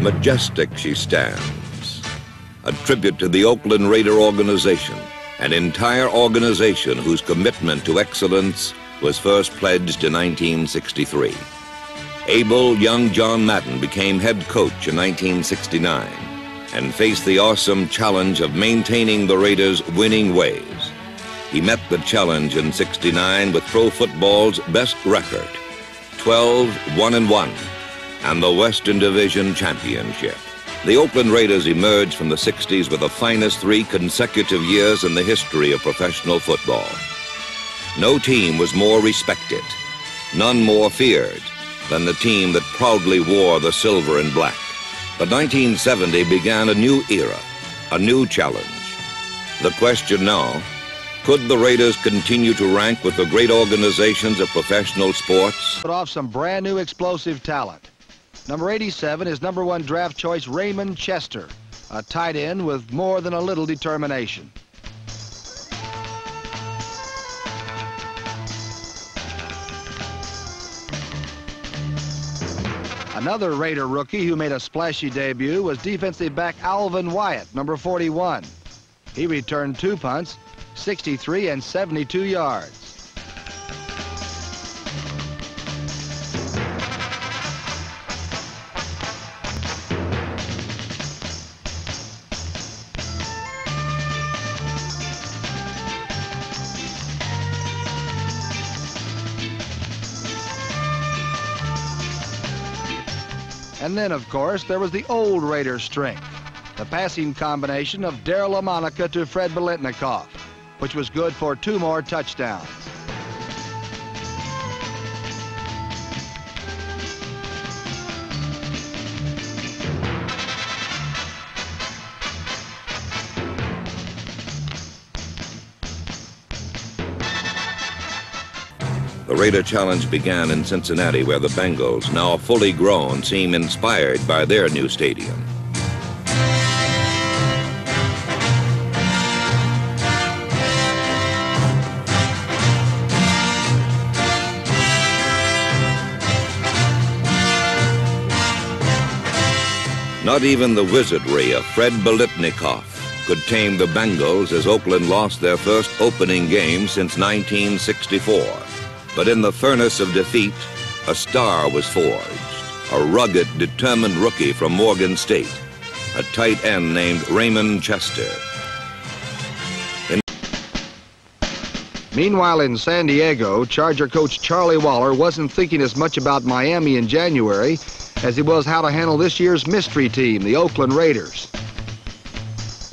Majestic she stands, a tribute to the Oakland Raider organization, an entire organization whose commitment to excellence was first pledged in 1963. Able young John Madden became head coach in 1969 and faced the awesome challenge of maintaining the Raiders' winning ways. He met the challenge in 69 with pro football's best record, 12 1-1, and the Western Division Championship. The Oakland Raiders emerged from the 60s with the finest three consecutive years in the history of professional football. No team was more respected, none more feared than the team that proudly wore the silver and black. But 1970 began a new era, a new challenge. The question now, could the Raiders continue to rank with the great organizations of professional sports? Put off some brand new explosive talent. Number 87 is number one draft choice Raymond Chester, a tight end with more than a little determination. Another Raider rookie who made a splashy debut was defensive back Alvin Wyatt, number 41. He returned two punts, 63 and 72 yards. And then, of course, there was the old Raider strength, the passing combination of Daryle Lamonica to Fred Biletnikoff, which was good for two more touchdowns. The Raider Challenge began in Cincinnati, where the Bengals, now fully grown, seem inspired by their new stadium. Not even the wizardry of Fred Biletnikoff could tame the Bengals as Oakland lost their first opening game since 1964. But in the furnace of defeat, a star was forged. A rugged, determined rookie from Morgan State, a tight end named Raymond Chester. In Meanwhile, in San Diego, Charger coach Charlie Waller wasn't thinking as much about Miami in January as he was how to handle this year's mystery team, the Oakland Raiders.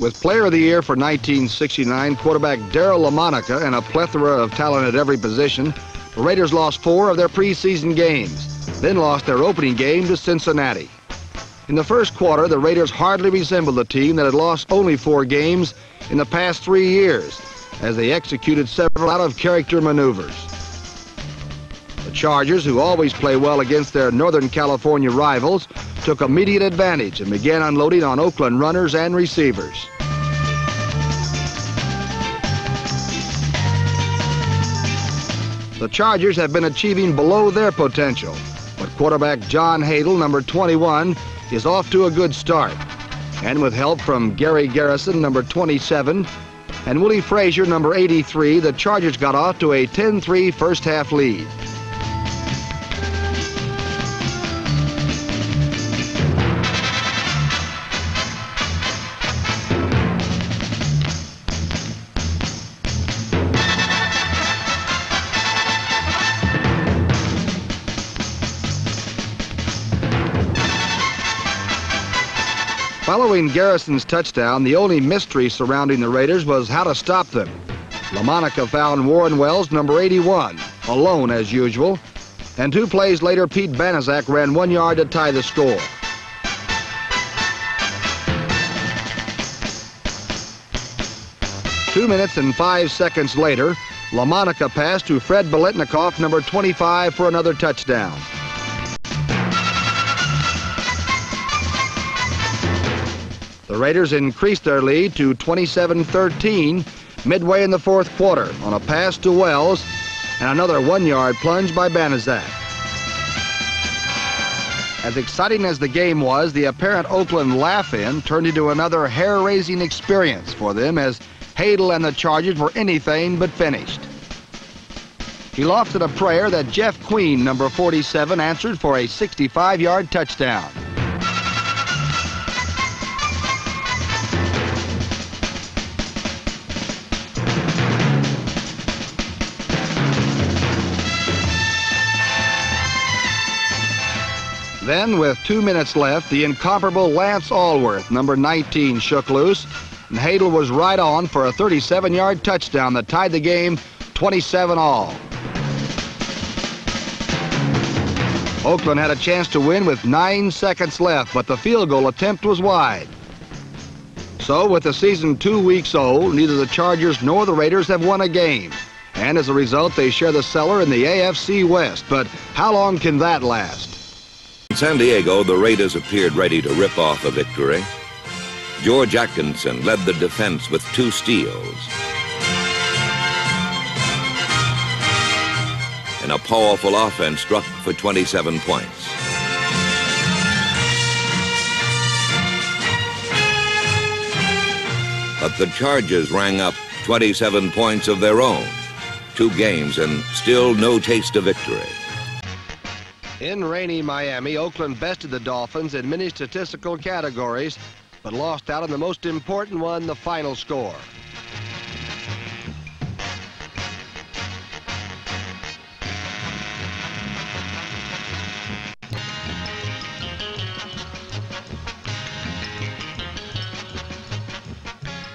With Player of the Year for 1969 quarterback Daryle Lamonica and a plethora of talent at every position, the Raiders lost four of their preseason games, then lost their opening game to Cincinnati. In the first quarter, the Raiders hardly resembled a team that had lost only four games in the past three years, as they executed several out-of-character maneuvers. The Chargers, who always play well against their Northern California rivals, took immediate advantage and began unloading on Oakland runners and receivers. The Chargers have been achieving below their potential, but quarterback John Hadl, number 21, is off to a good start. And with help from Gary Garrison, number 27, and Willie Frazier, number 83, the Chargers got off to a 10-3 first half lead. Following Garrison's touchdown, the only mystery surrounding the Raiders was how to stop them. Lamonica found Warren Wells, number 81, alone as usual, and two plays later, Pete Banaszak ran one yard to tie the score. Two minutes and five seconds later, Lamonica passed to Fred Biletnikoff, number 25, for another touchdown. The Raiders increased their lead to 27-13 midway in the fourth quarter on a pass to Wells and another one-yard plunge by Banaszak. As exciting as the game was, the apparent Oakland laugh-in turned into another hair-raising experience for them as Hadl and the Chargers were anything but finished. He lofted a prayer that Jeff Queen, number 47, answered for a 65-yard touchdown. Then, with two minutes left, the incomparable Lance Alworth, number 19, shook loose, and Hadl was right on for a 37-yard touchdown that tied the game 27 all. Oakland had a chance to win with nine seconds left, but the field goal attempt was wide. So, with the season two weeks old, neither the Chargers nor the Raiders have won a game. And as a result, they share the cellar in the AFC West. But how long can that last? In San Diego, the Raiders appeared ready to rip off a victory. George Atkinson led the defense with two steals. And a powerful offense struck for 27 points. But the Chargers rang up 27 points of their own. Two games and still no taste of victory. In rainy Miami, Oakland bested the Dolphins in many statistical categories, but lost out on the most important one, the final score.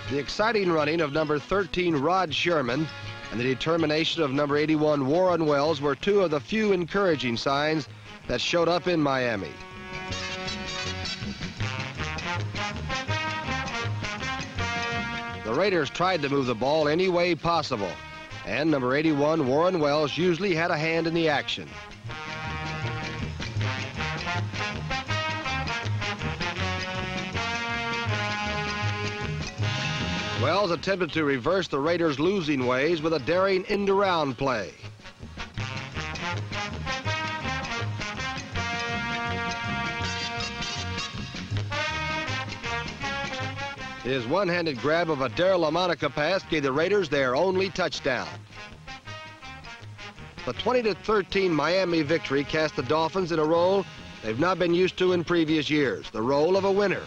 The exciting running of number 13, Rod Sherman, and the determination of number 81 Warren Wells were two of the few encouraging signs that showed up in Miami. The Raiders tried to move the ball any way possible, and number 81 Warren Wells usually had a hand in the action. Wells attempted to reverse the Raiders' losing ways with a daring end-around play. His one-handed grab of a Daryle Lamonica pass gave the Raiders their only touchdown. The 20-13 Miami victory cast the Dolphins in a role they've not been used to in previous years, the role of a winner.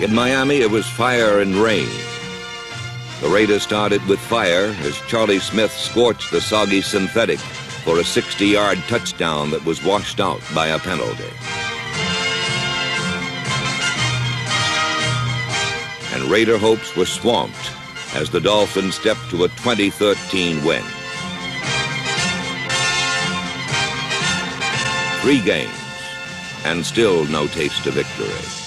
In Miami, it was fire and rain. The Raiders started with fire as Charlie Smith scorched the soggy synthetic for a 60-yard touchdown that was washed out by a penalty. And Raider hopes were swamped as the Dolphins stepped to a 2013 win. Three games, and still no taste of victory.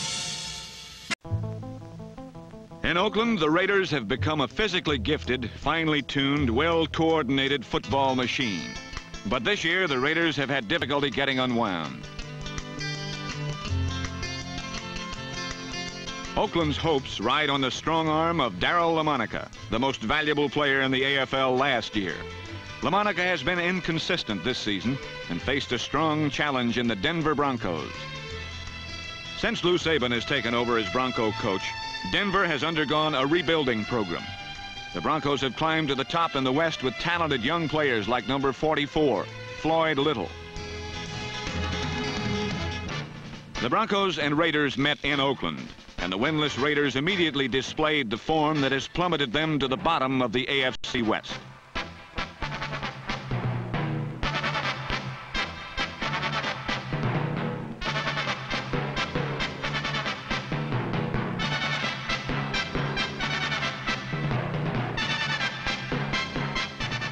In Oakland, the Raiders have become a physically gifted, finely tuned, well-coordinated football machine. But this year, the Raiders have had difficulty getting unwound. Oakland's hopes ride on the strong arm of Daryle Lamonica, the most valuable player in the AFL last year. Lamonica has been inconsistent this season and faced a strong challenge in the Denver Broncos. Since Lou Saban has taken over as Bronco coach, Denver has undergone a rebuilding program. The Broncos have climbed to the top in the West with talented young players like number 44, Floyd Little. The Broncos and Raiders met in Oakland, and the winless Raiders immediately displayed the form that has plummeted them to the bottom of the AFC West.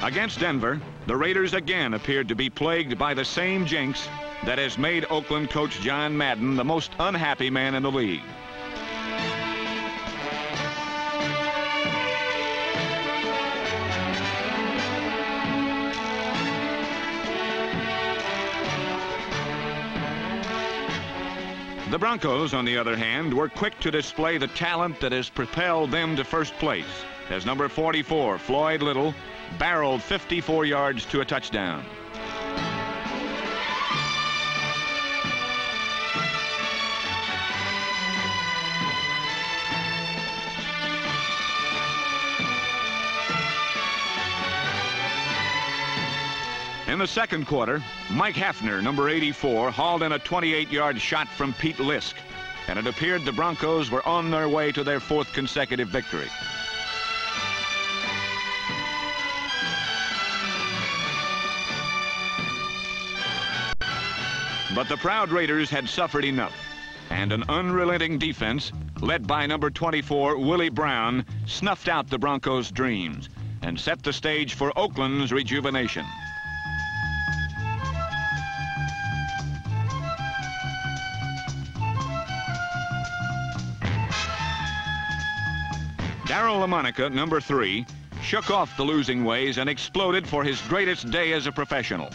Against Denver, the Raiders again appeared to be plagued by the same jinx that has made Oakland coach John Madden the most unhappy man in the league. The Broncos, on the other hand, were quick to display the talent that has propelled them to first place as number 44, Floyd Little, barreled 54 yards to a touchdown. In the second quarter, Mike Haffner, number 84, hauled in a 28-yard shot from Pete Liske, and it appeared the Broncos were on their way to their fourth consecutive victory. But the proud Raiders had suffered enough, and an unrelenting defense, led by number 24, Willie Brown, snuffed out the Broncos' dreams and set the stage for Oakland's rejuvenation. Daryle Lamonica, number three, shook off the losing ways and exploded for his greatest day as a professional.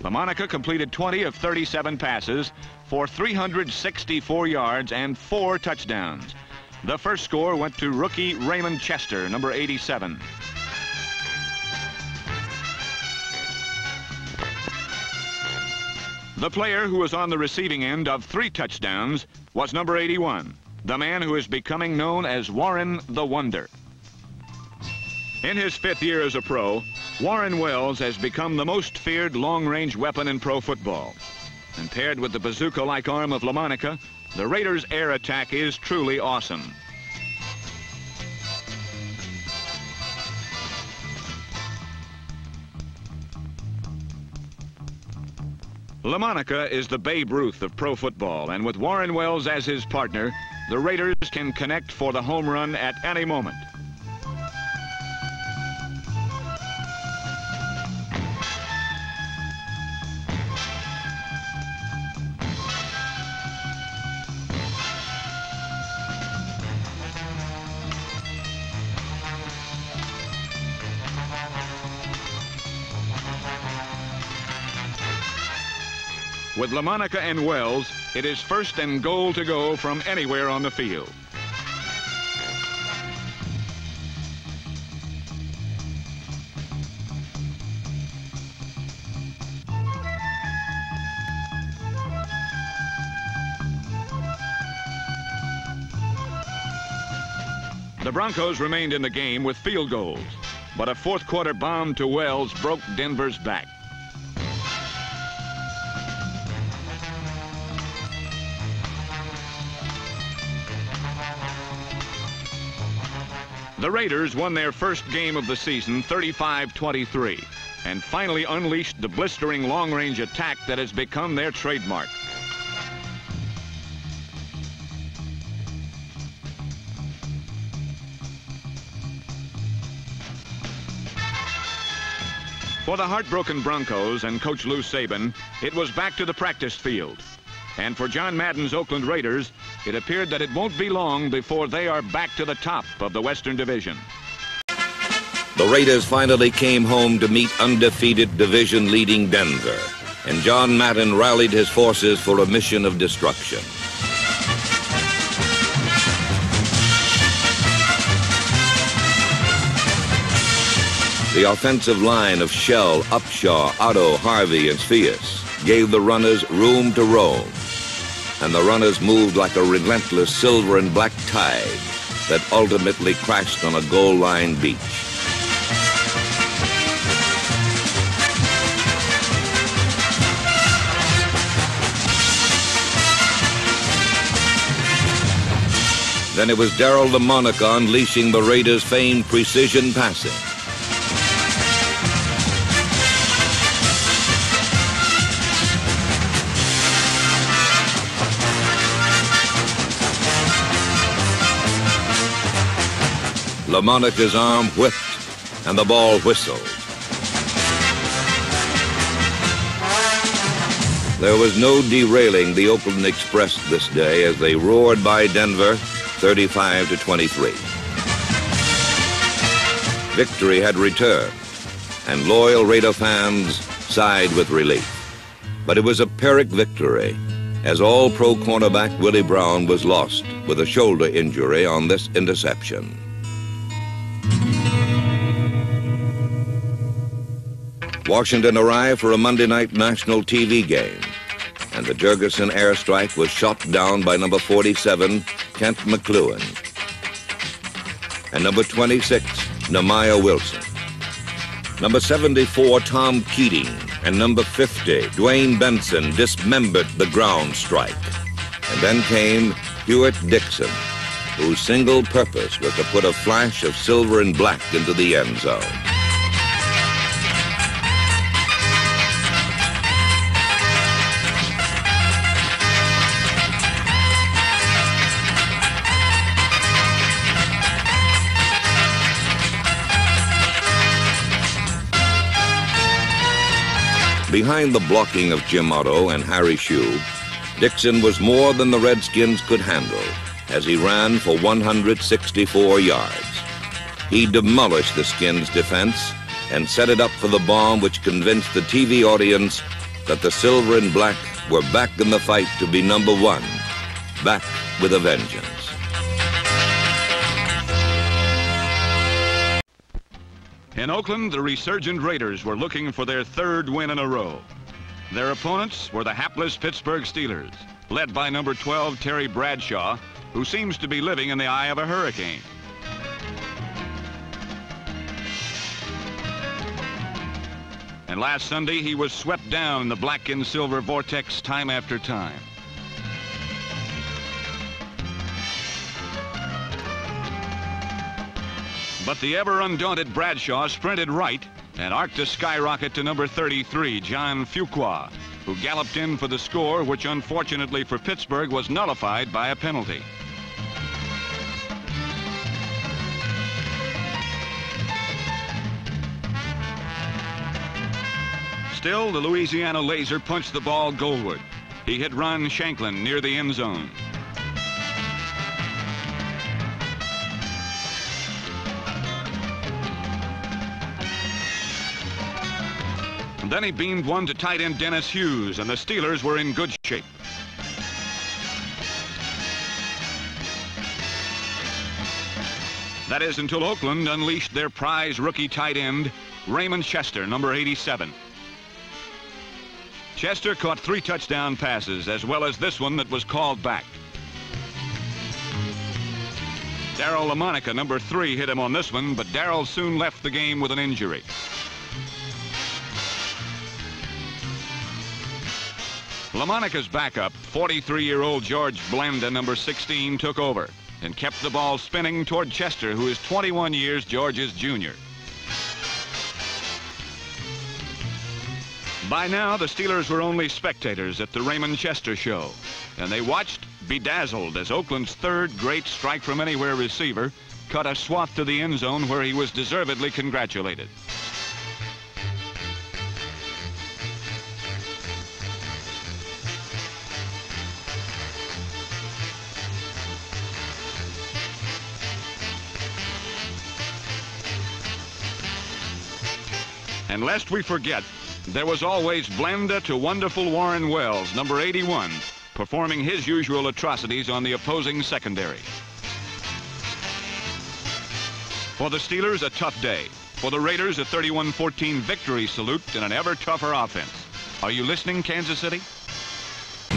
Lamonica completed 20 of 37 passes for 364 yards and four touchdowns. The first score went to rookie Raymond Chester, number 87. The player who was on the receiving end of three touchdowns was number 81, the man who is becoming known as Warren the Wonder. In his fifth year as a pro, Warren Wells has become the most feared long-range weapon in pro football. And paired with the bazooka-like arm of Lamonica, the Raiders' air attack is truly awesome. Lamonica is the Babe Ruth of pro football, and with Warren Wells as his partner, the Raiders can connect for the home run at any moment. With Lamonica and Wells, it is first and goal to go from anywhere on the field. The Broncos remained in the game with field goals, but a fourth quarter bomb to Wells broke Denver's back. The Raiders won their first game of the season 35-23 and finally unleashed the blistering long-range attack that has become their trademark. For the heartbroken Broncos and Coach Lou Saban, it was back to the practice field. And for John Madden's Oakland Raiders, it appeared that it won't be long before they are back to the top of the Western Division. The Raiders finally came home to meet undefeated division-leading Denver, and John Madden rallied his forces for a mission of destruction. The offensive line of Shell, Upshaw, Otto, Harvey, and Speas gave the runners room to roam and the runners moved like a relentless silver and black tide that ultimately crashed on a goal line beach. Then it was Daryle Lamonica unleashing the Raiders' famed precision passing. Lamonica's arm whipped and the ball whistled. There was no derailing the Oakland Express this day as they roared by Denver 35 to 23. Victory had returned, and loyal Raider fans sighed with relief. But it was a Pyrrhic victory, as all-pro cornerback Willie Brown was lost with a shoulder injury on this interception. Washington arrived for a Monday night national TV game, and the Jurgensen airstrike was shot down by number 47, Kent McCloughan, and number 26, Nehemiah Wilson. Number 74, Tom Keating, and number 50, Duane Benson, dismembered the ground strike. And then came Hewritt Dixon, whose single purpose was to put a flash of silver and black into the end zone. Behind the blocking of Jim Otto and Harry Schuh, Dixon was more than the Redskins could handle as he ran for 164 yards. He demolished the Skins' defense and set it up for the bomb which convinced the TV audience that the silver and black were back in the fight to be number one, back with a vengeance. In Oakland, the resurgent Raiders were looking for their third win in a row. Their opponents were the hapless Pittsburgh Steelers, led by number 12 Terry Bradshaw, who seems to be living in the eye of a hurricane. And last Sunday, he was swept down in the black and silver vortex time after time. But the ever undaunted Bradshaw sprinted right and arced a skyrocket to number 33, John Fuqua, who galloped in for the score, which unfortunately for Pittsburgh was nullified by a penalty. Still, the Louisiana Laser punched the ball goalward. He hit Ron Shanklin near the end zone. And then he beamed one to tight end Dennis Hughes, and the Steelers were in good shape. That is until Oakland unleashed their prize rookie tight end, Raymond Chester, number 87. Chester caught three touchdown passes, as well as this one that was called back. Daryle Lamonica, number three, hit him on this one, but Daryle soon left the game with an injury. Lamonica's backup, 43-year-old George Blanda, number 16, took over and kept the ball spinning toward Chester, who is 21 years George's junior. By now, the Steelers were only spectators at the Raymond Chester show, and they watched bedazzled as Oakland's third great strike from anywhere receiver cut a swath to the end zone where he was deservedly congratulated. And lest we forget, there was always Blanda to wonderful Warren Wells, number 81, performing his usual atrocities on the opposing secondary. For the Steelers, a tough day. For the Raiders, a 31-14 victory salute and an ever tougher offense. Are you listening, Kansas City?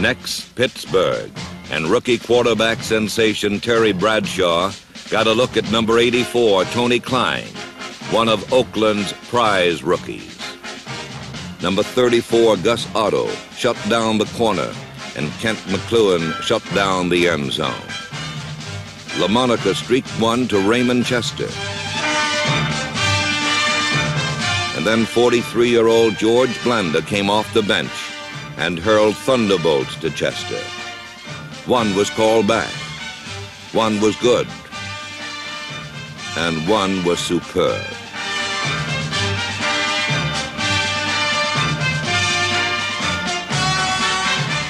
Next, Pittsburgh. And rookie quarterback sensation Terry Bradshaw got a look at number 84, Tony Cline, one of Oakland's prize rookies. Number 34, Gus Otto, shut down the corner, and Kent McCloughan shut down the end zone. Lamonica streaked one to Raymond Chester. And then 43-year-old George Blanda came off the bench and hurled thunderbolts to Chester. One was called back. One was good. And one was superb.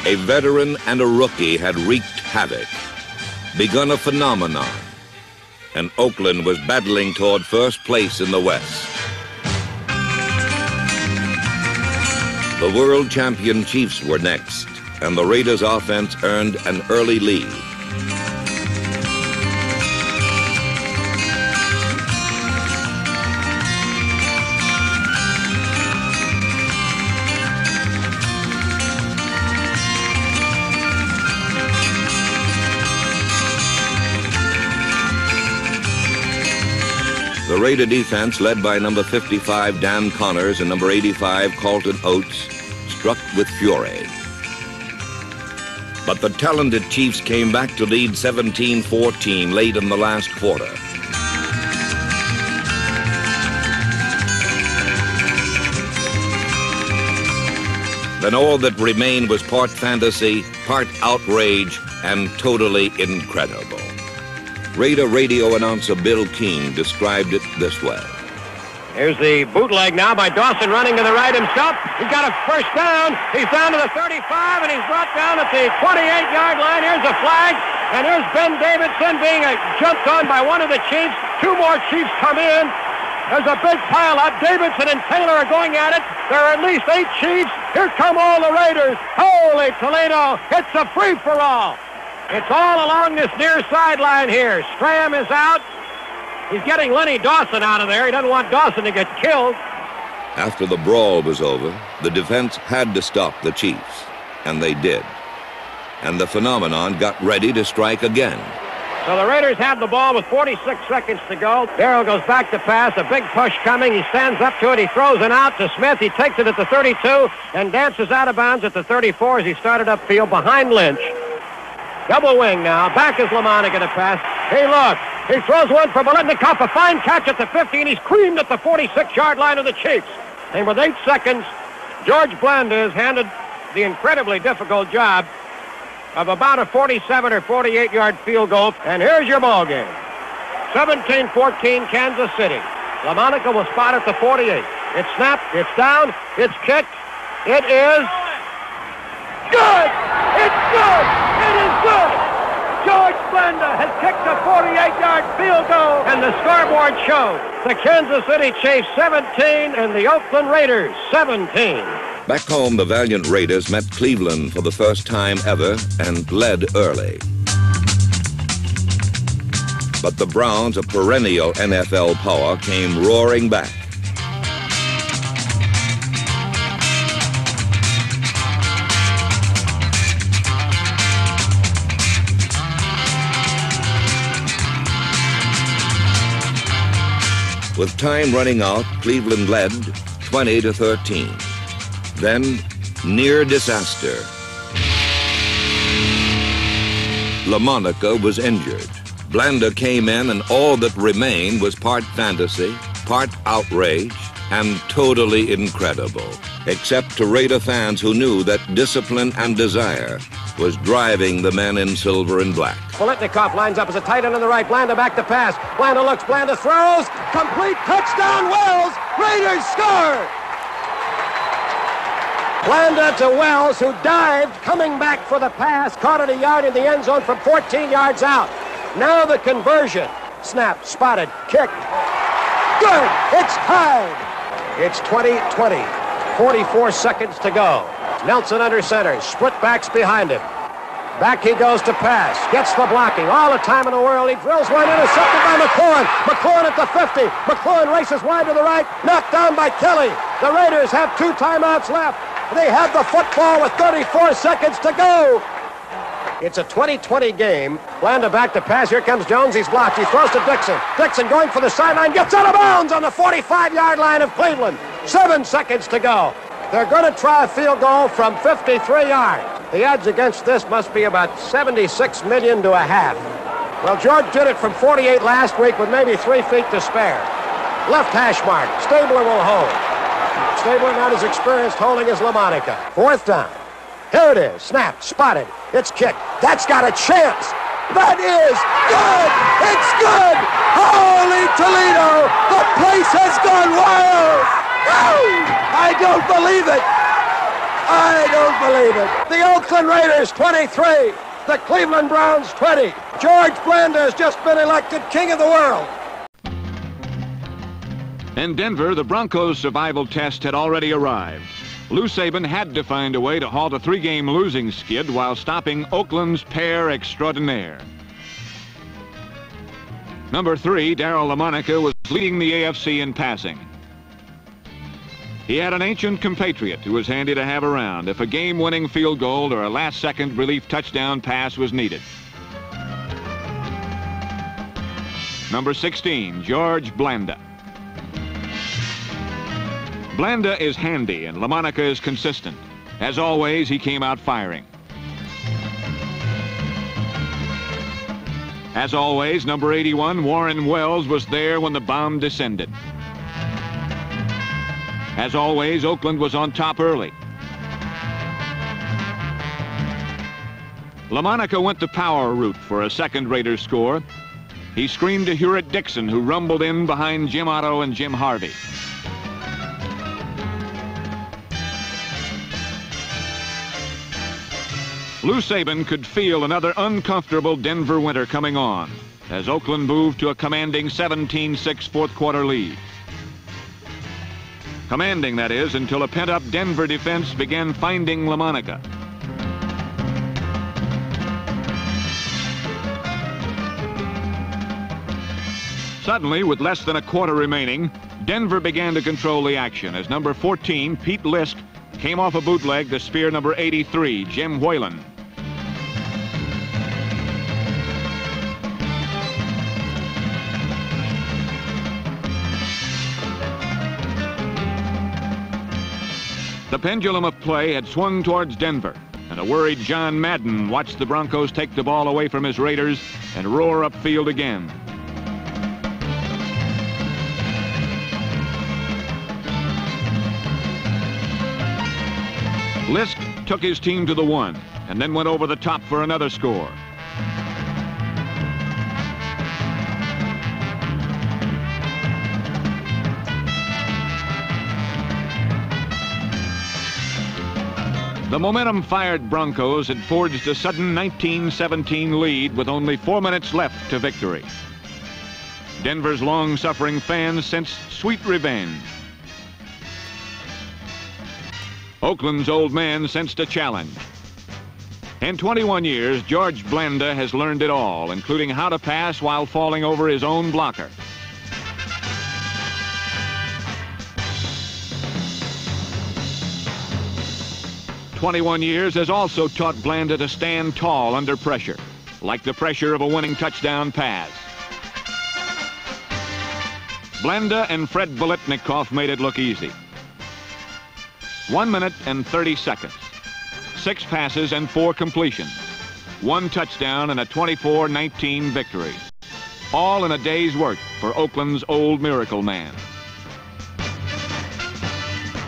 A veteran and a rookie had wreaked havoc, begun a phenomenon, and Oakland was battling toward first place in the West. The world champion Chiefs were next, and the Raiders offense earned an early lead. The Raider defense, led by number 55 Dan Conners and number 85 Carleton Oats, struck with fury. But the talented Chiefs came back to lead 17-14 late in the last quarter. Then all that remained was part fantasy, part outrage, and totally incredible. Raider radio announcer Bill King described it this way. Here's the bootleg now by Dawson running to the right himself. He's got a first down. He's down to the 35, and he's brought down at the 28-yard line. Here's a flag, and here's Ben Davidson being uh, jumped on by one of the Chiefs. Two more Chiefs come in. There's a big pile up. Davidson and Taylor are going at it. There are at least eight Chiefs. Here come all the Raiders. Holy Toledo. It's a free-for-all. It's all along this near sideline here. Stram is out. He's getting Lenny Dawson out of there. He doesn't want Dawson to get killed. After the brawl was over, the defense had to stop the Chiefs, and they did. And the phenomenon got ready to strike again. So the Raiders have the ball with 46 seconds to go. Daryle goes back to pass. A big push coming. He stands up to it. He throws it out to Smith. He takes it at the 32 and dances out of bounds at the 34 as he started upfield behind Lynch. Double wing now. Back is Lamonica to pass. Hey, look. He throws one for Biletnikoff. A fine catch at the 50, and he's creamed at the 46-yard line of the Chiefs. And with eight seconds, George Blanda is handed the incredibly difficult job of about a 47 or 48-yard field goal. And here's your ball game. 17-14 Kansas City. Lamonica will spot at the 48. It's snapped. It's down. It's kicked. It is good. It's good. George Blanda has kicked a 48-yard field goal, and the scoreboard shows the Kansas City Chiefs 17 and the Oakland Raiders 17. Back home, the valiant Raiders met Cleveland for the first time ever and led early. But the Browns, a perennial NFL power, came roaring back. With time running out, Cleveland led 20 to 13. Then, near disaster. Lamonica was injured. Blanda came in, and all that remained was part fantasy, part outrage, and totally incredible, except to Raider fans who knew that discipline and desire was driving the men in silver and black. Biletnikoff lines up as a tight end on the right. Blanda back to pass. Blanda looks. Blanda throws. Complete touchdown. Wells. Raiders score. Blanda to Wells, who dived, coming back for the pass, caught it a yard in the end zone from 14 yards out. Now the conversion. Snap, spotted, kick. Good. It's tied. It's 20-20. 44 seconds to go. Nelsen under center. Split backs behind him. Back he goes to pass. Gets the blocking. All the time in the world. He drills one intercepted by McCloughan. McCloughan at the 50. McCloughan races wide to the right. Knocked down by Kelly. The Raiders have two timeouts left. They have the football with 34 seconds to go. It's a 20-20 game. Blanda back to pass. Here comes Jones. He's blocked. He throws to Dixon. Dixon going for the sideline. Gets out of bounds on the 45-yard line of Cleveland. Seven seconds to go. They're going to try a field goal from 53 yards. The odds against this must be about 76 million to a half. Well, George did it from 48 last week with maybe three feet to spare. Left hash mark. Stabler will hold. Stabler not as experienced holding as Lamonica. Fourth down. Here it is. Snap. Spotted. It's kicked. That's got a chance. That is good. It's good. Holy Toledo. The place has gone wild. I don't believe it. I don't believe it. The Oakland Raiders 23. The Cleveland Browns 20. George Blanda has just been elected king of the world. In Denver, the Broncos' survival test had already arrived. Lou Saban had to find a way to halt a three-game losing skid while stopping Oakland's pair extraordinaire. Number three, Daryle Lamonica, was leading the AFC in passing. He had an ancient compatriot who was handy to have around if a game-winning field goal or a last-second relief touchdown pass was needed. Number 16, George Blanda. Blanda is handy and Lamonica is consistent. As always, he came out firing. As always, number 81, Warren Wells, was there when the bomb descended. As always, Oakland was on top early. Lamonica went the power route for a second Raiders score. He screamed to Hewritt Dixon, who rumbled in behind Jim Otto and Jim Harvey. Lou Saban could feel another uncomfortable Denver winter coming on as Oakland moved to a commanding 17-6 fourth quarter lead. Commanding, that is, until a pent-up Denver defense began finding Lamonica. Suddenly, with less than a quarter remaining, Denver began to control the action as number 14, Pete Liske, came off a bootleg to spear number 83, Jim Whalen. The pendulum of play had swung towards Denver, and a worried John Madden watched the Broncos take the ball away from his Raiders and roar upfield again. Liske took his team to the one and then went over the top for another score. The momentum-fired Broncos had forged a sudden 19-17 lead with only four minutes left to victory. Denver's long-suffering fans sensed sweet revenge. Oakland's old man sensed a challenge. In 21 years, George Blanda has learned it all, including how to pass while falling over his own blocker. 21 years has also taught Blanda to stand tall under pressure, like the pressure of a winning touchdown pass. Blanda and Fred Biletnikoff made it look easy. One minute and 30 seconds. Six passes and four completions. One touchdown and a 24-19 victory. All in a day's work for Oakland's old miracle man.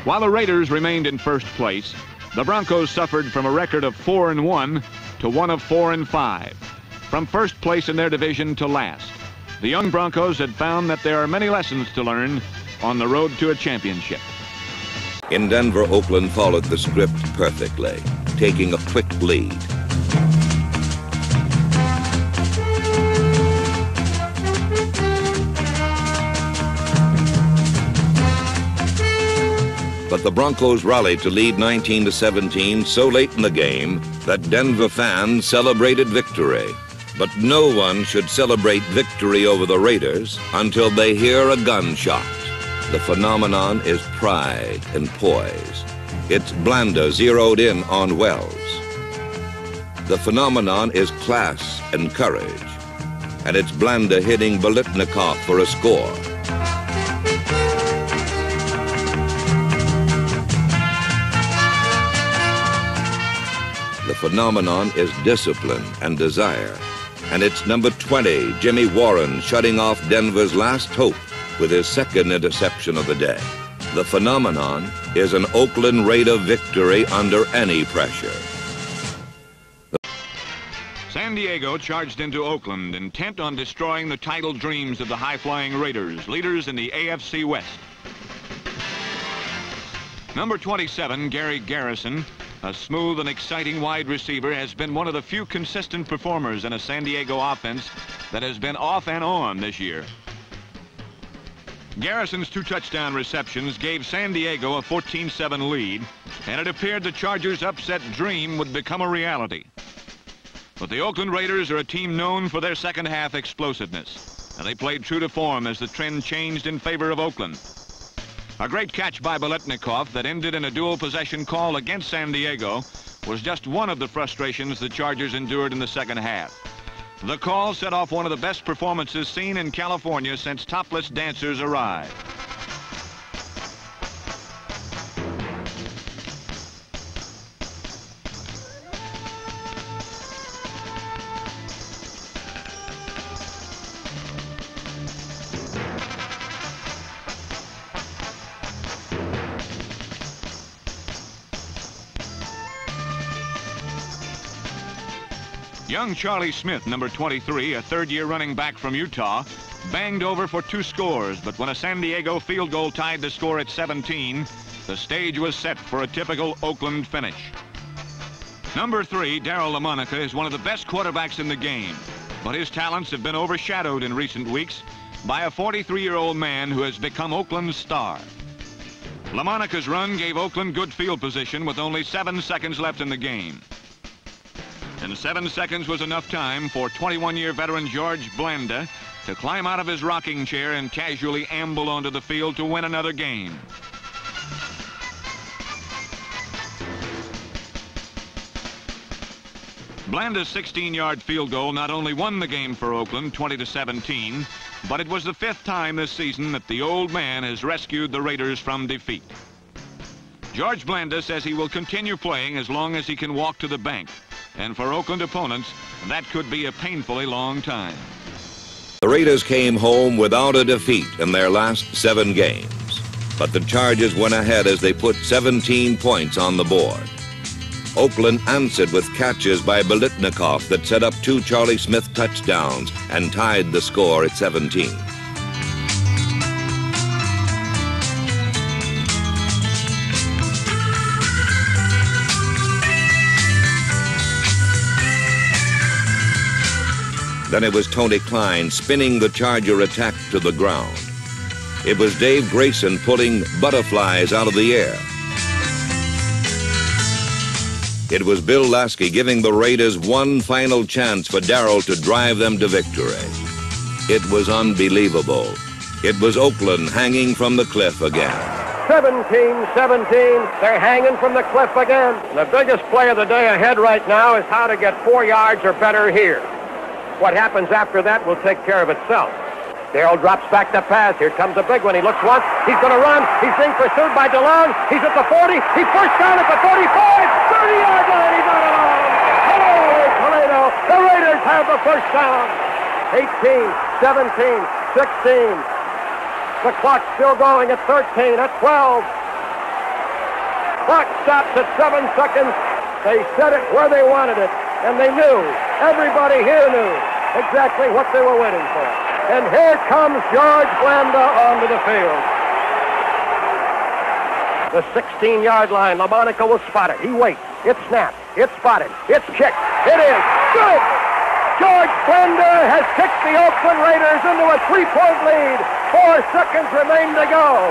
While the Raiders remained in first place, the Broncos suffered from a record of 4 and 1 to one of 4 and 5, from first place in their division to last. The young Broncos had found that there are many lessons to learn on the road to a championship. In Denver, Oakland followed the script perfectly, taking a quick lead. But the Broncos rallied to lead 19 to 17 so late in the game that Denver fans celebrated victory. But no one should celebrate victory over the Raiders until they hear a gunshot. The phenomenon is pride and poise. It's Blanda zeroed in on Wells. The phenomenon is class and courage. And it's Blanda hitting Biletnikoff for a score. The phenomenon is discipline and desire. And it's number 20, Jimmy Warren, shutting off Denver's last hope with his second interception of the day. The phenomenon is an Oakland Raider victory under any pressure. San Diego charged into Oakland, intent on destroying the title dreams of the high-flying Raiders, leaders in the AFC West. Number 27, Gary Garrison, a smooth and exciting wide receiver has been one of the few consistent performers in a San Diego offense that has been off and on this year. Garrison's two touchdown receptions gave San Diego a 14-7 lead, and it appeared the Chargers' upset dream would become a reality. But the Oakland Raiders are a team known for their second half explosiveness, and they played true to form as the trend changed in favor of Oakland. A great catch by Biletnikoff that ended in a dual possession call against San Diego was just one of the frustrations the Chargers endured in the second half. The call set off one of the best performances seen in California since topless dancers arrived. Young Charlie Smith, number 23, a third-year running back from Utah, banged over for two scores, but when a San Diego field goal tied the score at 17, the stage was set for a typical Oakland finish. Number three, Daryle Lamonica, is one of the best quarterbacks in the game, but his talents have been overshadowed in recent weeks by a 43-year-old man who has become Oakland's star. Lamonica's run gave Oakland good field position with only seven seconds left in the game. And seven seconds was enough time for 21-year veteran George Blanda to climb out of his rocking chair and casually amble onto the field to win another game. Blanda's 16-yard field goal not only won the game for Oakland 20 to 17, but it was the fifth time this season that the old man has rescued the Raiders from defeat. George Blanda says he will continue playing as long as he can walk to the bank. And for Oakland opponents, that could be a painfully long time. The Raiders came home without a defeat in their last seven games. But the Chargers went ahead as they put 17 points on the board. Oakland answered with catches by Biletnikoff that set up two Charlie Smith touchdowns and tied the score at 17. Then it was Tony Cline spinning the Charger attack to the ground. It was Dave Grayson pulling butterflies out of the air. It was Bill Laskey giving the Raiders one final chance for Daryle to drive them to victory. It was unbelievable. It was Oakland hanging from the cliff again. 17-17, they're hanging from the cliff again. The biggest play of the day ahead right now is how to get four yards or better here. What happens after that will take care of itself. Daryle drops back to pass. Here comes a big one. He looks once. He's going to run. He's being pursued by DeLong. He's at the 40. He's first down at the 45. 30-yard line. He's alone. Hello, Toledo. The Raiders have the first down. 18, 17, 16. The clock still going at 13, at 12. Clock stops at seven seconds. They set it where they wanted it, and they knew. Everybody here knew exactly what they were waiting for. And here comes George Blanda onto the field. The 16-yard line. Lamonica will spot it. He waits. It's snapped. It's spotted. It's kicked. It is. Good. George Blanda has kicked the Oakland Raiders into a three-point lead. Four seconds remain to go.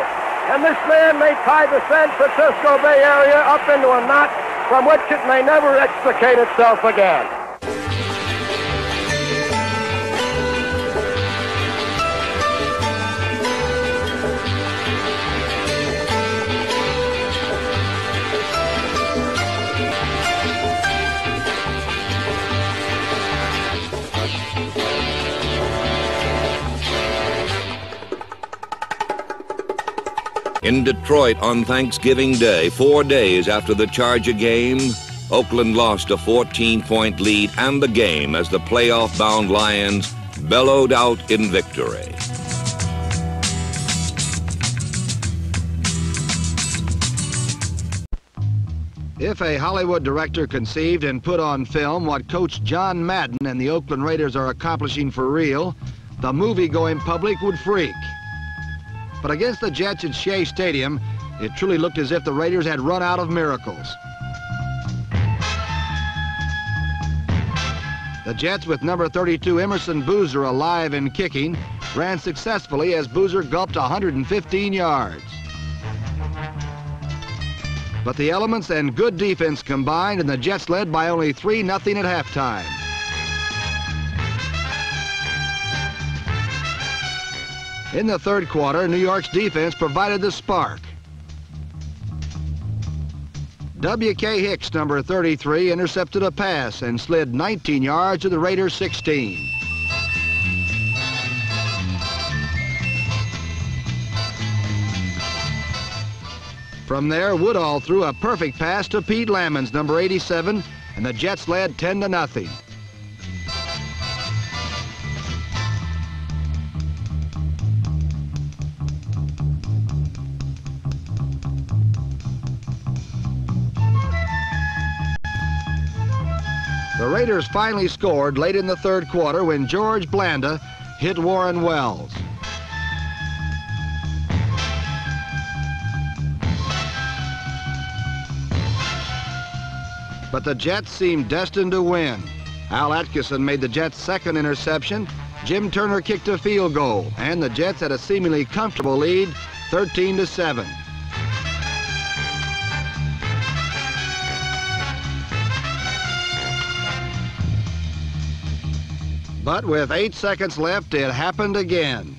And this man may tie the San Francisco Bay Area up into a knot from which it may never extricate itself again. In Detroit on Thanksgiving Day, four days after the Charger game, Oakland lost a 14-point lead and the game as the playoff-bound Lions bellowed out in victory. If a Hollywood director conceived and put on film what Coach John Madden and the Oakland Raiders are accomplishing for real, the movie-going public would freak. But against the Jets at Shea Stadium, it truly looked as if the Raiders had run out of miracles. The Jets, with number 32 Emerson Boozer alive and kicking, ran successfully as Boozer gulped 115 yards. But the elements and good defense combined, and the Jets led by only 3 nothing at halftime. In the third quarter, New York's defense provided the spark. W.K. Hicks, number 33, intercepted a pass and slid 19 yards to the Raiders' 16. From there, Woodall threw a perfect pass to Pete Lammons, number 87, and the Jets led 10 to nothing. The Raiders finally scored late in the third quarter when George Blanda hit Warren Wells. But the Jets seemed destined to win. Al Atkinson made the Jets' second interception. Jim Turner kicked a field goal, and the Jets had a seemingly comfortable lead, 13 to 7. But with eight seconds left, it happened again.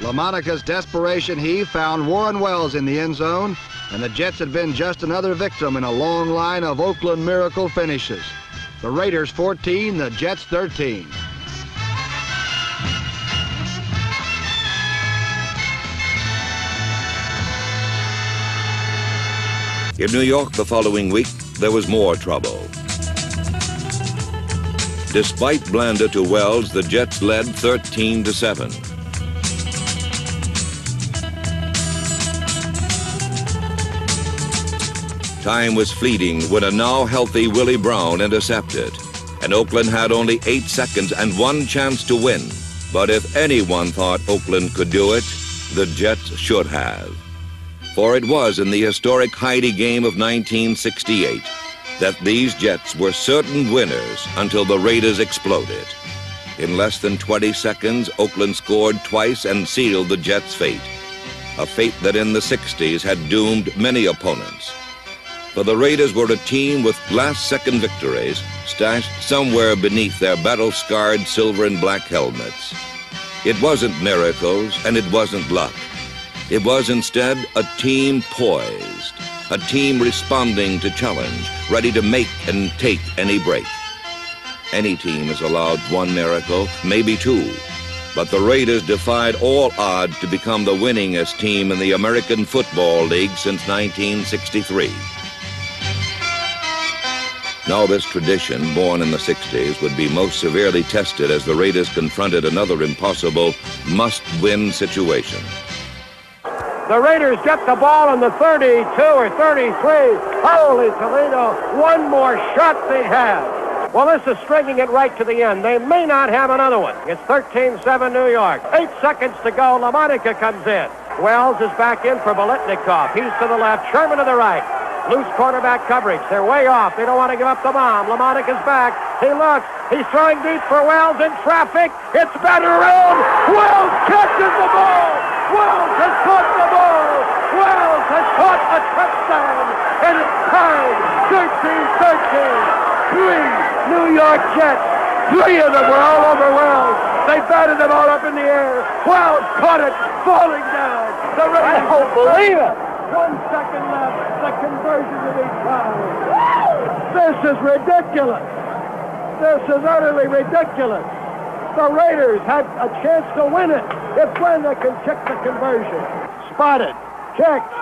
Lamonica's desperation heave found Warren Wells in the end zone, and the Jets had been just another victim in a long line of Oakland miracle finishes. The Raiders 14, the Jets 13. In New York the following week, there was more trouble. Despite Blanda to Wells, the Jets led 13 to 7. Time was fleeting when a now healthy Willie Brown intercepted, and Oakland had only eight seconds and one chance to win. But if anyone thought Oakland could do it, the Jets should have for it was in the historic Heidi game of 1968 that these Jets were certain winners until the Raiders exploded. In less than 20 seconds, Oakland scored twice and sealed the Jets' fate, a fate that in the 60s had doomed many opponents. For the Raiders were a team with last-second victories stashed somewhere beneath their battle-scarred silver and black helmets. It wasn't miracles, and it wasn't luck. It was instead a team poised, a team responding to challenge, ready to make and take any break. Any team is allowed one miracle, maybe two, but the Raiders defied all odds to become the winningest team in the American Football League since 1963. Now this tradition, born in the 60s, would be most severely tested as the Raiders confronted another impossible must-win situation. The Raiders get the ball on the 32 or 33. Holy Toledo, one more shot they have. Well, this is stringing it right to the end. They may not have another one. It's 13-7 New York. Eight seconds to go. Lamonica comes in. Wells is back in for Biletnikoff. He's to the left. Sherman to the right. Loose quarterback coverage. They're way off. They don't want to give up the bomb. Lamonica's back. He looks. He's throwing deep for Wells in traffic. It's batted around. Wells catches the ball. Wells has caught the ball. Wells has caught a touchdown. And it's tied 13-13. Three New York Jets. Three of them were all over Wells. They batted them all up in the air. Wells caught it, falling down. The Raiders I don't believe it. One second left. The conversion to be tied. This is ridiculous. This is utterly ridiculous. The Raiders had a chance to win it if Blanda can check the conversion. Spotted. Checked.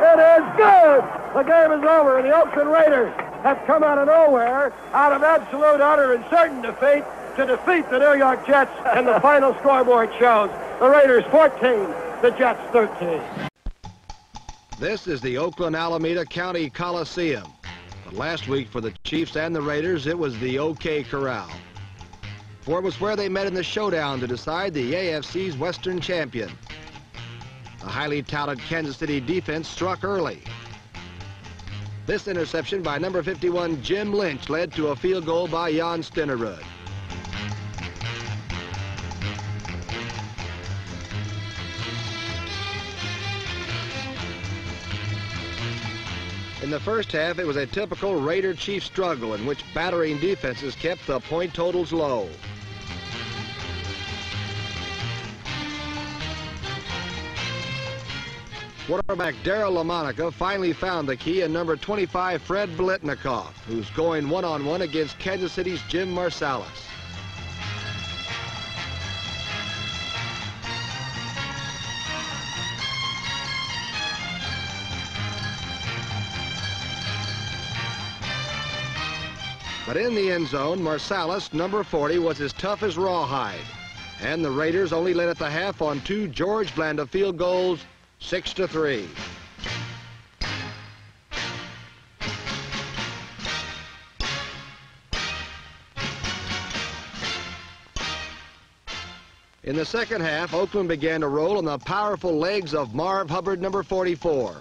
It is good. The game is over, and the Oakland Raiders have come out of nowhere, out of absolute, utter, and certain defeat to defeat the New York Jets, and the final scoreboard shows the Raiders 14, the Jets 13. This is the Oakland Alameda County Coliseum. But last week for the Chiefs and the Raiders, it was the OK Corral. It was where they met in the showdown to decide the AFC's Western champion. The highly touted Kansas City defense struck early. This interception by number 51 Jim Lynch led to a field goal by Jan Stenerud. In the first half, it was a typical Raider Chief struggle in which battering defenses kept the point totals low. Quarterback Daryle Lamonica finally found the key in number 25 Fred Biletnikoff, who's going one-on-one -on -one against Kansas City's Jim Marsalis. But in the end zone, Marsalis, number 40, was as tough as rawhide. And the Raiders only led at the half on two George Blanda field goals, six to three. In the second half, Oakland began to roll on the powerful legs of Marv Hubbard, number 44.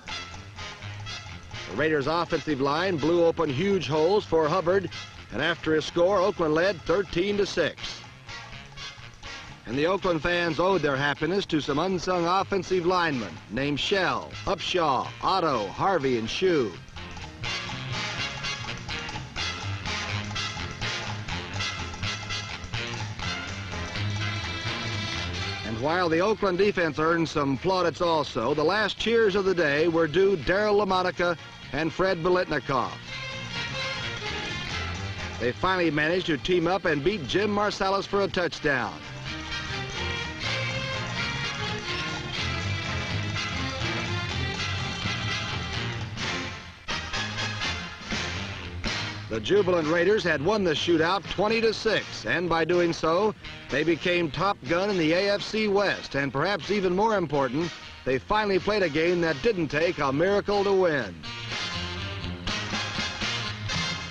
The Raiders' offensive line blew open huge holes for Hubbard, and after his score, Oakland led 13 to 6. And the Oakland fans owed their happiness to some unsung offensive linemen named Shell, Upshaw, Otto, Harvey, and Schuh. And while the Oakland defense earned some plaudits also, the last cheers of the day were due Daryle Lamonica and Fred Biletnikoff. They finally managed to team up and beat Jim Marsalis for a touchdown. The jubilant Raiders had won the shootout 20 to 6, and by doing so, they became top gun in the AFC West, and perhaps even more important, they finally played a game that didn't take a miracle to win.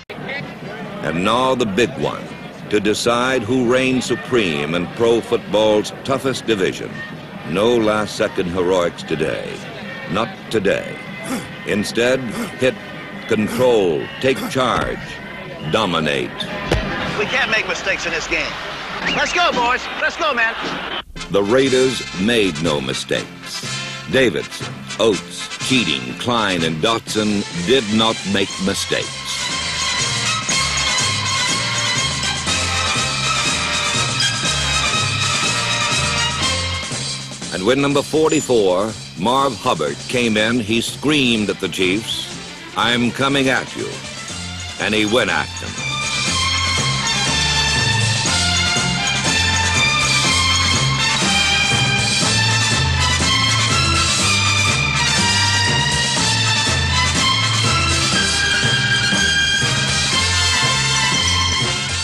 And now the big one, to decide who reigns supreme in pro football's toughest division. No last-second heroics today. Not today. Instead, hit, control, take charge, dominate. We can't make mistakes in this game. Let's go, boys. Let's go, man. The Raiders made no mistakes. Davidson, Oates, Keating, Cline, and Dotson did not make mistakes. And when number 44, Marv Hubbard, came in, he screamed at the Chiefs, I'm coming at you. And he went at them.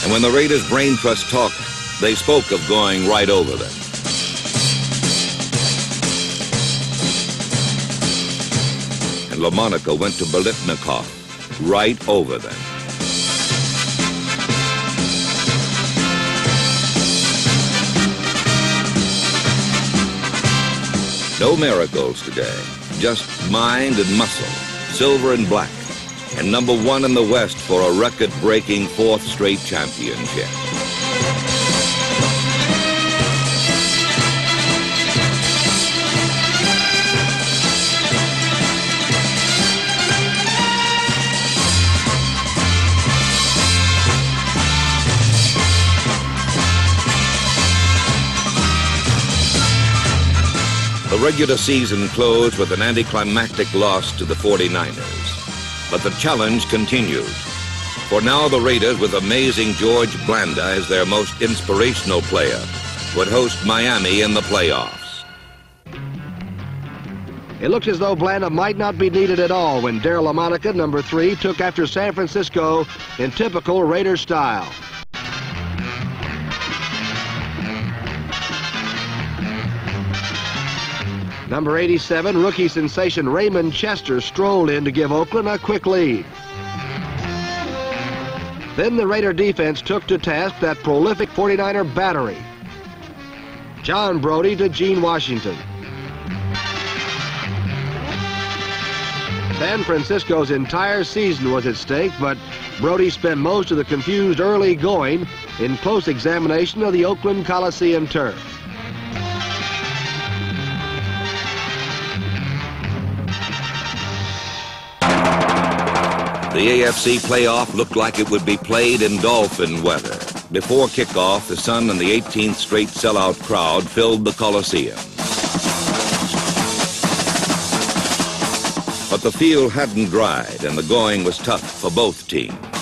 And when the Raiders brain trust talked, they spoke of going right over them. Lamonica went to Biletnikoff, right over them. No miracles today, just mind and muscle, silver and black, and number one in the West for a record-breaking fourth straight championship. The regular season closed with an anticlimactic loss to the 49ers. But the challenge continued. For now the Raiders, with amazing George Blanda as their most inspirational player, would host Miami in the playoffs. It looked as though Blanda might not be needed at all when Daryle Lamonica, number three, took after San Francisco in typical Raider style. Number 87, rookie sensation Raymond Chester strolled in to give Oakland a quick lead. Then the Raider defense took to task that prolific 49er battery. John Brodie to Gene Washington. San Francisco's entire season was at stake, but Brodie spent most of the confused early going in close examination of the Oakland Coliseum turf. The AFC playoff looked like it would be played in dolphin weather. Before kickoff, the sun and the 18th straight sellout crowd filled the Coliseum. But the field hadn't dried, and the going was tough for both teams.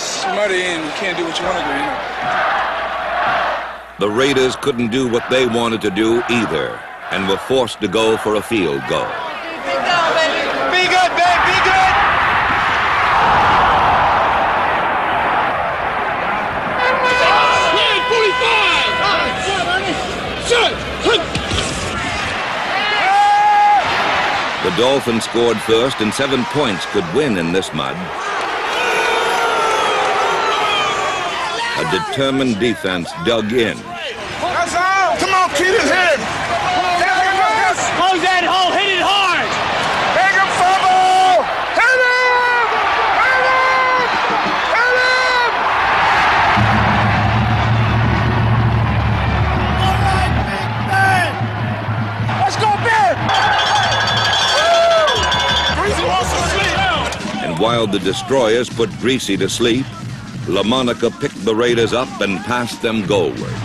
It's pretty rough. It's muddy and you can't do what you want to do, you know. The Raiders couldn't do what they wanted to do either and were forced to go for a field goal. Be good, babe. Be good. The Dolphins scored first and seven points could win in this mud. A determined defense dug in. That's all. Come on, Keaton, hit him. Close that hole, hit it hard! Make him fumble. Hit him. Hit him. Hit him. Let's go, Bear! Greasy wants to sleep. And while the destroyers put Greasy to sleep, Lamonica picked the Raiders up and passed them goalward.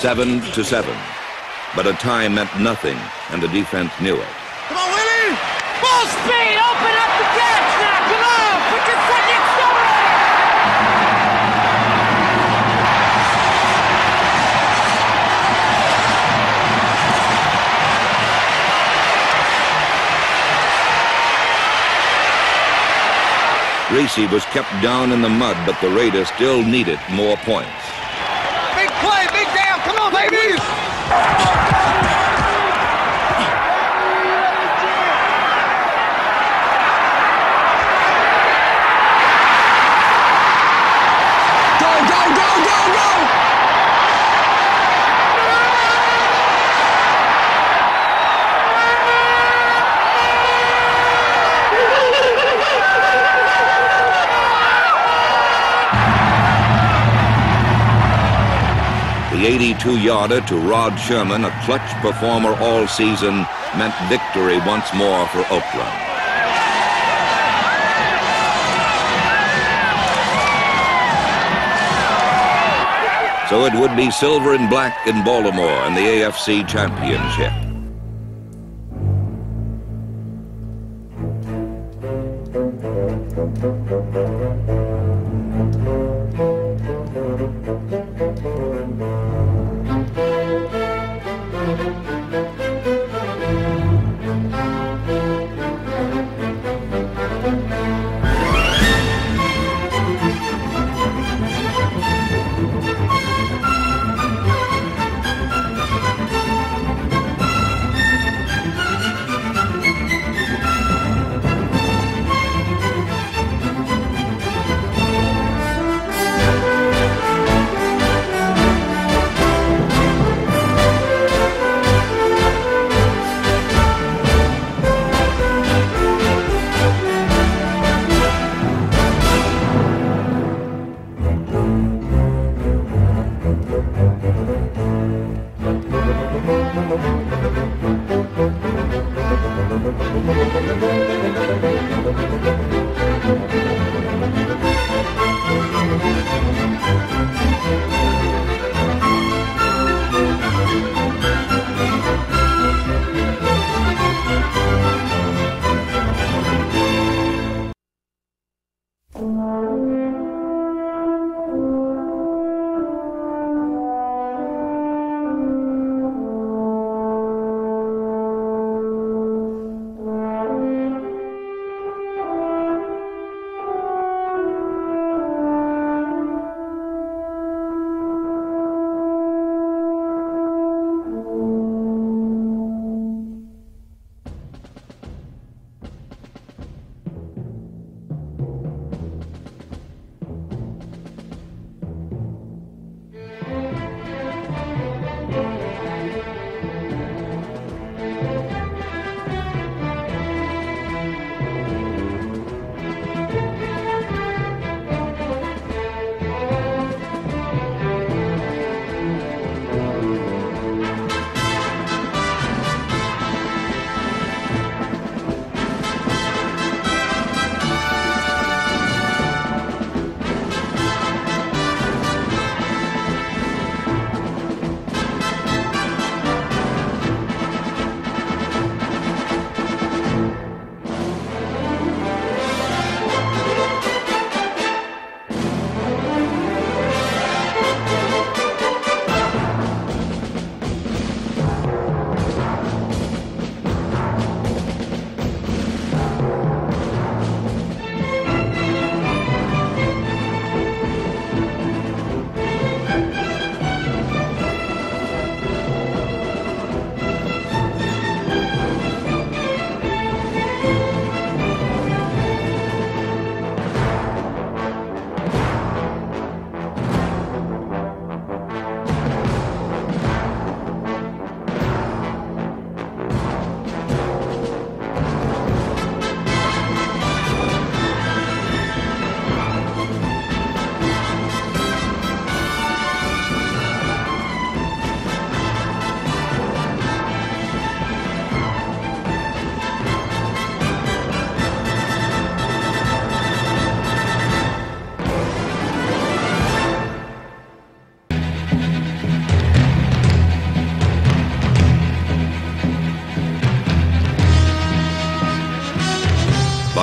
Seven to seven. But a tie meant nothing, and the defense knew it. Come on, Willie. Full speed! Open up the gaps now! Come on! Put your foot next over it! Was kept down in the mud, but the Raiders still needed more points. Big play. Big down. Come on, baby. 82-yarder to Rod Sherman, a clutch performer all season, meant victory once more for Oakland. So it would be silver and black in Baltimore in the AFC Championship.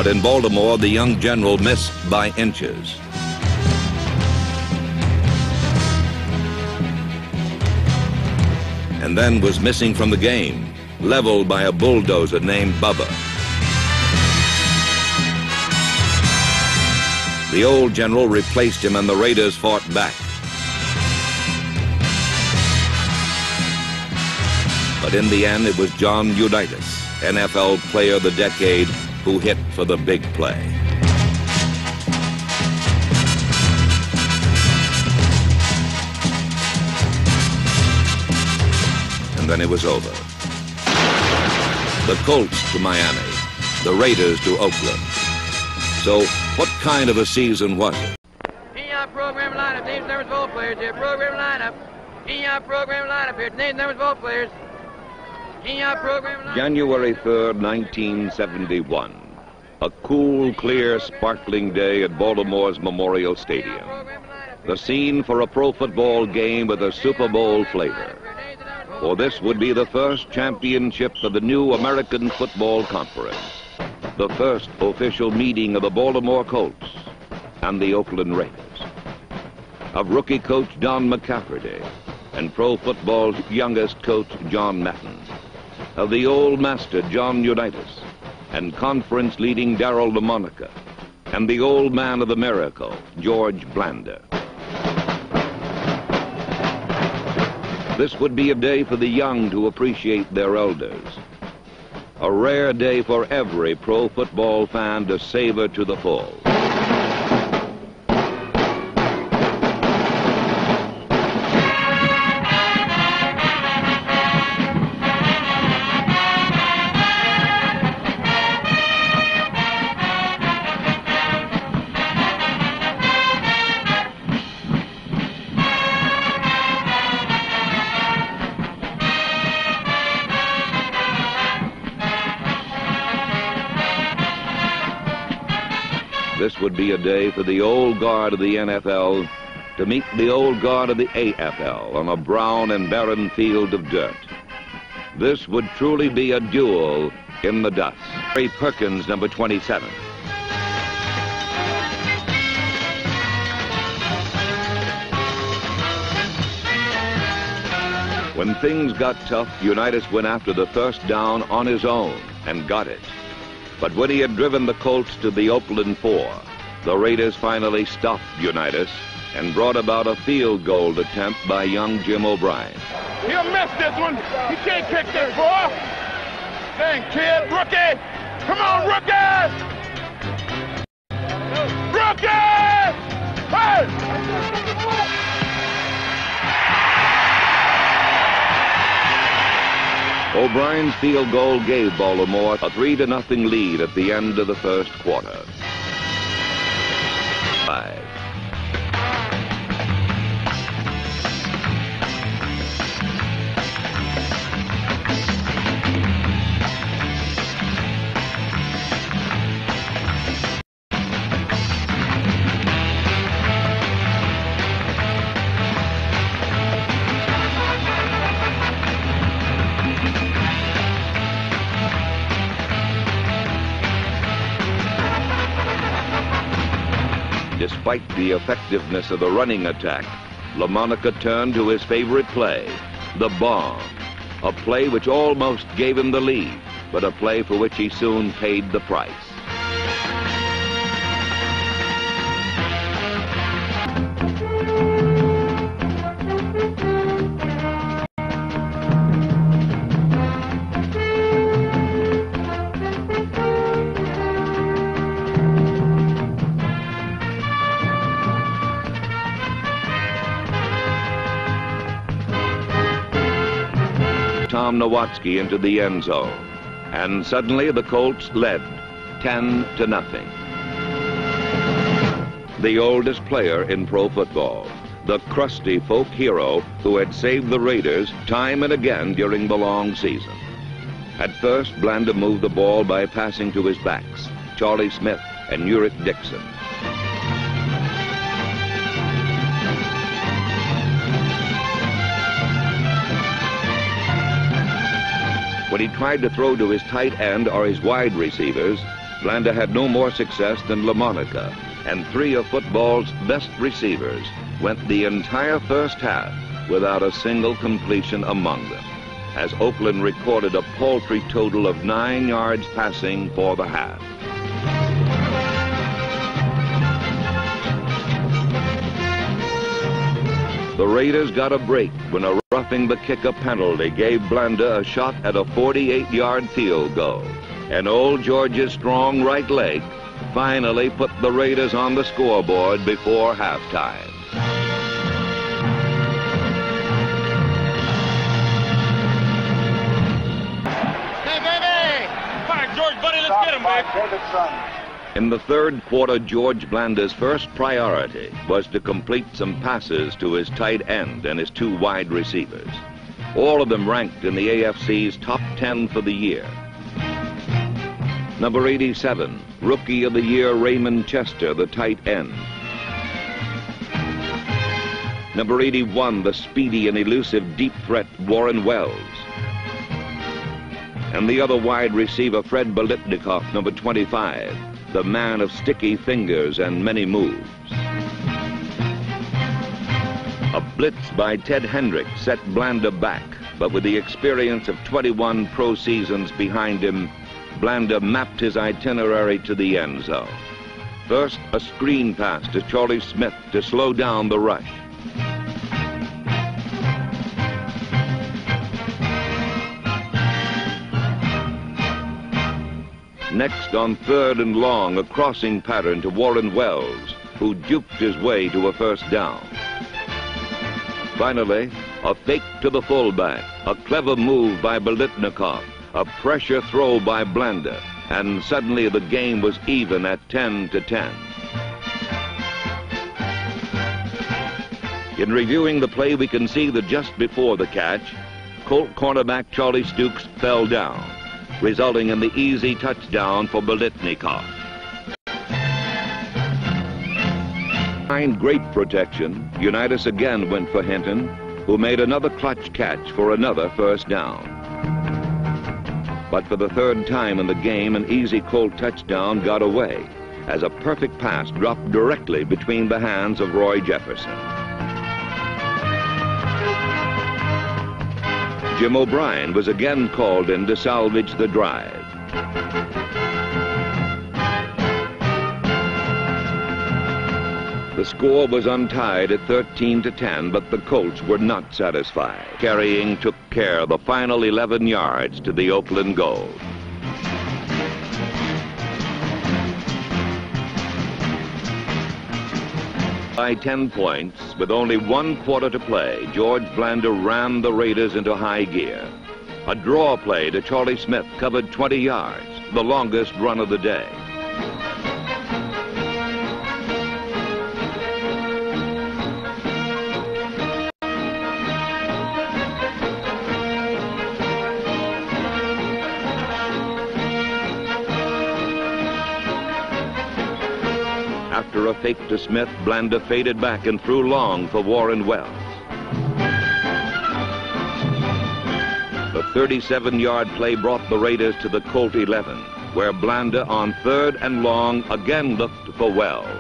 But in Baltimore, the young general missed by inches. And then was missing from the game, leveled by a bulldozer named Bubba. The old general replaced him and the Raiders fought back. But in the end, it was John Unitas, NFL Player of the Decade, who hit for the big play. And then it was over. The Colts to Miami, the Raiders to Oakland. So what kind of a season was it? PEI program lineup, names, numbers, ball players here. Program lineup. PEI program lineup here. Names, numbers, ball players. January 3rd, 1971. A cool, clear, sparkling day at Baltimore's Memorial Stadium. The scene for a pro football game with a Super Bowl flavor. For this would be the first championship of the new American Football Conference. The first official meeting of the Baltimore Colts and the Oakland Raiders. Of rookie coach Don McCafferty and pro football's youngest coach John Madden. Of the old master John Unitas and conference leading Daryle Lamonica and the old man of the miracle, George Blanda. This would be a day for the young to appreciate their elders. A rare day for every pro football fan to savor to the full. This would be a day for the old guard of the NFL to meet the old guard of the AFL on a brown and barren field of dirt. This would truly be a duel in the dust. Ray Perkins, number 27. When things got tough, Unitas went after the first down on his own and got it. But when he had driven the Colts to the Oakland Four, the Raiders finally stopped Unitas and brought about a field goal attempt by young Jim O'Brien. He'll miss this one. He can't kick this ball. Dang, kid. Rookie. Come on, rookie. Rookie. Hey. O'Brien's field goal gave Baltimore a 3 to nothing lead at the end of the first quarter. Five. The effectiveness of the running attack, Lamonica turned to his favorite play, the bomb. A play which almost gave him the lead, but a play for which he soon paid the price. Tom Nowatzki into the end zone. And suddenly the Colts led 10 to nothing. The oldest player in pro football, the crusty folk hero who had saved the Raiders time and again during the long season. At first, Blanda moved the ball by passing to his backs, Charlie Smith and Hewritt Dixon. When he tried to throw to his tight end or his wide receivers, Blanda had no more success than Lamonica, and three of football's best receivers went the entire first half without a single completion among them, as Oakland recorded a paltry total of nine yards passing for the half. The Raiders got a break when a roughing the kicker penalty gave Blanda a shot at a 48-yard field goal. And old George's strong right leg finally put the Raiders on the scoreboard before halftime. Hey, baby! Come on, George, buddy, let's get him, baby. In the third quarter, George Blanda's first priority was to complete some passes to his tight end and his two wide receivers. All of them ranked in the AFC's top 10 for the year. Number 87, Rookie of the Year Raymond Chester, the tight end. Number 81, the speedy and elusive deep threat Warren Wells. And the other wide receiver, Fred Biletnikoff, number 25 the man of sticky fingers and many moves. A blitz by Ted Hendricks set Blanda back, but with the experience of 21 pro seasons behind him, Blanda mapped his itinerary to the end zone. First, a screen pass to Charlie Smith to slow down the rush. Next, on third and long, a crossing pattern to Warren Wells, who duped his way to a first down. Finally, a fake to the fullback, a clever move by Biletnikoff, a pressure throw by Blanda, and suddenly the game was even at 10 to 10. In reviewing the play, we can see that just before the catch, Colt cornerback Charlie Stukes fell down resulting in the easy touchdown for Biletnikoff. Behind great protection, Unitas again went for Hinton, who made another clutch catch for another first down. But for the third time in the game, an easy cold touchdown got away as a perfect pass dropped directly between the hands of Roy Jefferson. Jim O'Brien was again called in to salvage the drive. The score was untied at 13 to 10, but the Colts were not satisfied. Carrying took care of the final 11 yards to the Oakland goal. By 10 points, with only one quarter to play, George Blanda ran the Raiders into high gear. A draw play to Charlie Smith covered 20 yards, the longest run of the day. A fake to Smith, Blanda faded back and threw long for Warren Wells. The 37-yard play brought the Raiders to the Colt 11, where Blanda on third and long again looked for Wells.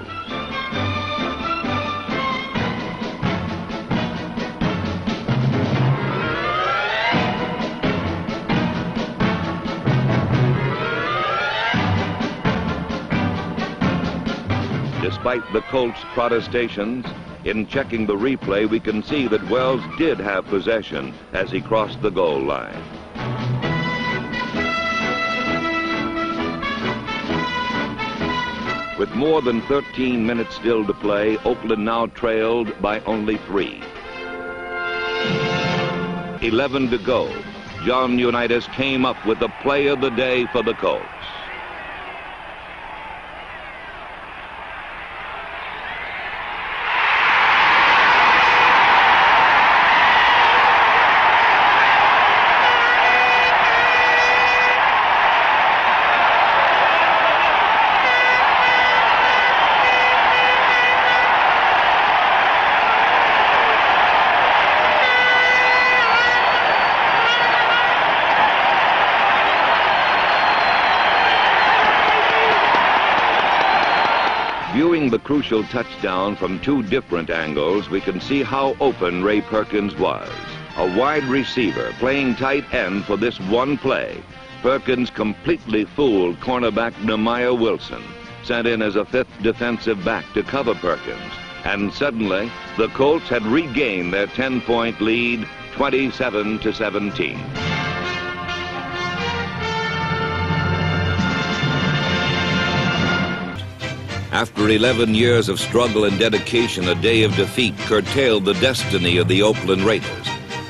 Despite the Colts' protestations, in checking the replay, we can see that Wells did have possession as he crossed the goal line. With more than 13 minutes still to play, Oakland now trailed by only three. 11 to go. John Unitas came up with the play of the day for the Colts. Crucial touchdown from two different angles, we can see how open Ray Perkins was. A wide receiver playing tight end for this one play. Perkins completely fooled cornerback Nehemiah Wilson, sent in as a fifth defensive back to cover Perkins. And suddenly, the Colts had regained their 10-point lead, 27 to 17. After 11 years of struggle and dedication, a day of defeat curtailed the destiny of the Oakland Raiders.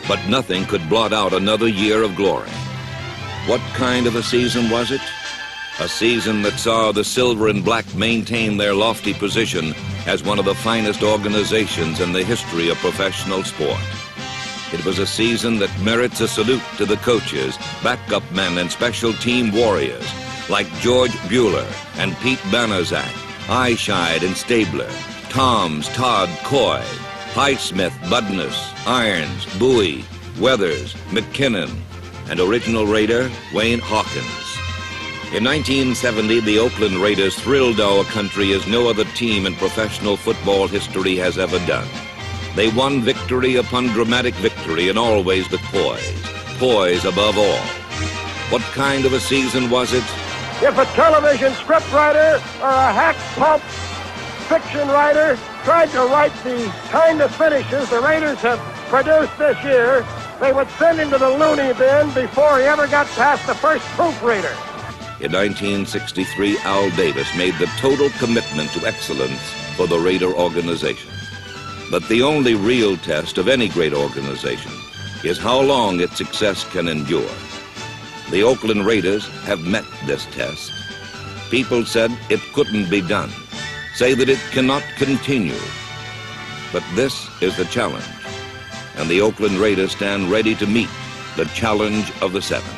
But nothing could blot out another year of glory. What kind of a season was it? A season that saw the silver and black maintain their lofty position as one of the finest organizations in the history of professional sport. It was a season that merits a salute to the coaches, backup men, and special team warriors like George Buehler and Pete Banaszak, Eischeid and Stabler, Toms, Todd, Coy, Highsmith, Budness, Irons, Bowie, Weathers, McKinnon, and original Raider Wayne Hawkins. In 1970, the Oakland Raiders thrilled our country as no other team in professional football history has ever done. They won victory upon dramatic victory and always with poise. Poise above all. What kind of a season was it? If a television scriptwriter or a hack pulp fiction writer tried to write the kind of finishes the Raiders have produced this year, they would send him to the loony bin before he ever got past the first proofreader. In 1963, Al Davis made the total commitment to excellence for the Raider organization. But the only real test of any great organization is how long its success can endure. The Oakland Raiders have met this test. People said it couldn't be done, say that it cannot continue. But this is the challenge, and the Oakland Raiders stand ready to meet the challenge of the 70s.